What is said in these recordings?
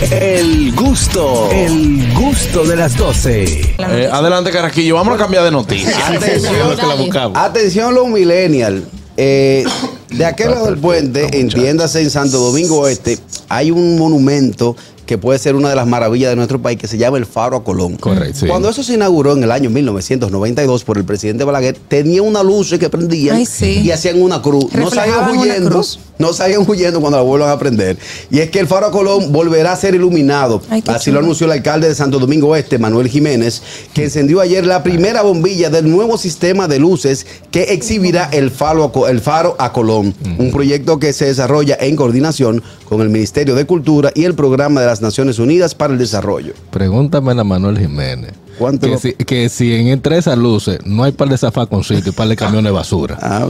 El gusto, el gusto de las 12. Eh, adelante, Carraquillo. Vamos a cambiar de noticia. Atención, que la buscamos. Atención los millennials. Eh, de aquel lado del puente, entiéndase en Santo Domingo Oeste, hay un monumento que puede ser una de las maravillas de nuestro país que se llama el Faro a Colón. Correcto, sí. Cuando eso se inauguró en el año 1992 por el presidente Balaguer, tenía una luz que Ay, sí. y hacían una cruz. No salían Reflejaban una huyendo, cruz. No salían huyendo cuando la vuelvan a prender. Y es que el Faro a Colón volverá a ser iluminado. Ay, Así lo anunció el alcalde de Santo Domingo Este, Manuel Jiménez, que encendió ayer la primera bombilla del nuevo sistema de luces que exhibirá el faro a, Co- el faro a Colón, un proyecto que se desarrolla en coordinación con el Ministerio de Cultura y el Programa de las Naciones Unidas para el Desarrollo. Pregúntame a Manuel Jiménez. ¿Cuánto Que lo- si, que si en entre esas luces no hay par de zafaconcitos y par de camiones de basura. Ah.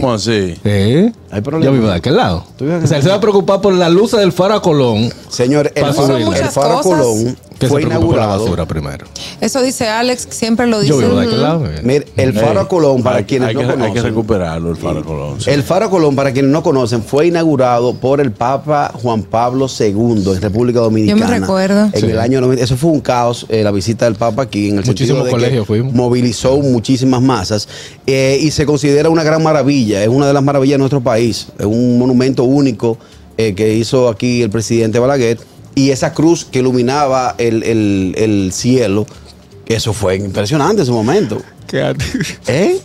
¿Cómo así? ¿Eh? Hay problema. Yo vivo de aquel lado. Tú vives O sea, él se va a preocupar por las luces del faro a Colón. Señor, el, faro, el Faro a. Colón Que fue se por la inaugurado. basura primero. Eso dice Alex, siempre lo dice. Yo vivo de aquel lado. Mire, el Faro a Colón, para hay, quienes hay no que, hay que conocen. recuperarlo, el Faro Colón. sí. El Faro Colón, para quienes no conocen, fue inaugurado por el Papa Juan Pablo II en República Dominicana. Yo me recuerdo. En Sí. el año 90. Eso fue un caos, eh, la visita del Papa aquí, en el que colegios fuimos. movilizó muchísimas masas eh, y se considera una gran maravilla. Es una de las maravillas de nuestro país. Es un monumento único eh, que hizo aquí el presidente Balaguer. Y esa cruz que iluminaba el, el- el cielo, eso fue impresionante en su momento. ¿Eh?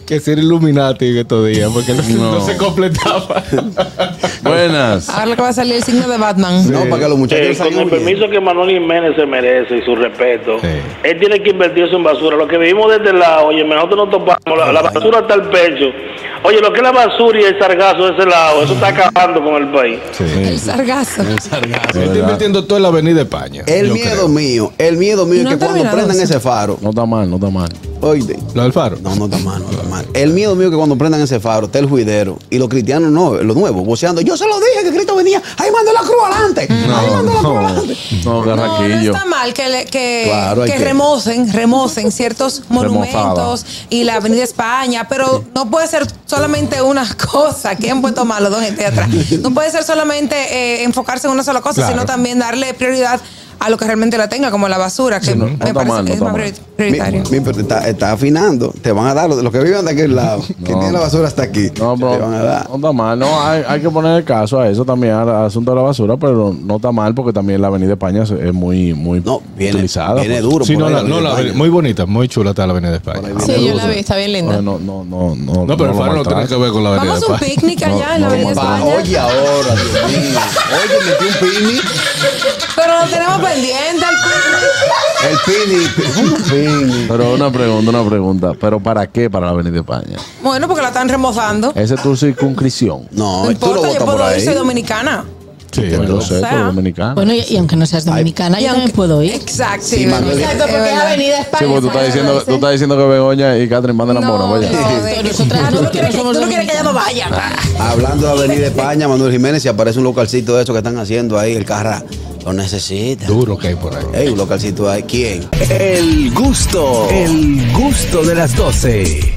Que ser Illuminati en estos días, porque no, No. no se completaba. Buenas. Ahora lo que va a salir el signo de Batman. No, para que los muchachos Eh, con el huyendo. permiso que Manuel Jiménez se merece y su respeto, Sí. él tiene que invertir eso en basura. Lo que vivimos desde el lado, oye, nosotros nos topamos, la, la basura está al pecho. Oye, lo que es la basura y el sargazo de ese lado, eso está acabando con el país. El sargazo. Él está invirtiendo todo en la Avenida España. El miedo creo. mío, el miedo mío No es que cuando prendan ese faro, No está mal, no está mal. Oye, ¿Lo del faro? no, no está mal, no está mal. El miedo mío es que cuando prendan ese faro, esté el juidero y los cristianos no, los nuevos, voceando, yo se lo dije que Cristo venía, ahí mando la cruz adelante, ahí mando la cruz No, adelante. no, No, no está mal que, le- que, Claro, que que- remocen, remocen ciertos Remozada. monumentos y la Avenida España, pero no puede ser solamente una cosa. ¿Quién puede tomar los dos gente atrás? No puede ser solamente eh, enfocarse en una sola cosa, Claro. sino también darle prioridad a lo que realmente la tenga, como la basura, que no, me no está parece mal, que no es más mal. Mi- prioritario. mi- pero está, está afinando, te van a dar, los los que vivan de aquel lado, que tienen la basura hasta aquí, No, te pero van a dar. no está mal. No, hay, hay que poner el caso a eso también, al, asunto de la basura, pero no está mal porque también la Avenida España es- muy, muy No, viene, utilizada. viene pues. duro. Sí, no, la- la no, la avenida- muy bonita, muy chula está la Avenida de España. No, Sí, yo duro. la vi, está bien linda. no, no, no, no. pero el lo faro no tiene que ver con la Avenida Vamos de a un España. picnic allá en la no, Avenida no, Pa- España. Oye, ahora, Dios mío. Oye, metí un pini. Pero lo tenemos pendiente al picnic. El pini. Pero una pregunta, una pregunta. ¿Pero para qué para la Avenida España? Bueno, porque la están remozando. Esa es tu circunscripción. No, No tú lo importa, yo puedo ir, ahí. soy dominicana. Sí, Yo sé, dominicana. Bueno, y, y aunque no seas dominicana, yo también puedo ir. Exacto. Sí. Exacto, porque es. Avenida España. Sí, porque tú estás diciendo, tú estás diciendo que Begoña y Catherine van de la No, mona, no, vaya. de- Nosotras Ah, tú no no quieres que- somos tú no quieres que ella no vaya. Hablando de Avenida España, Manuel Jiménez, si aparece un localcito de eso que están haciendo ahí, el carra, lo necesita. Duro que hay por ahí. Ey, un localcito ahí. ¿Quién? El gusto, el gusto de las 12.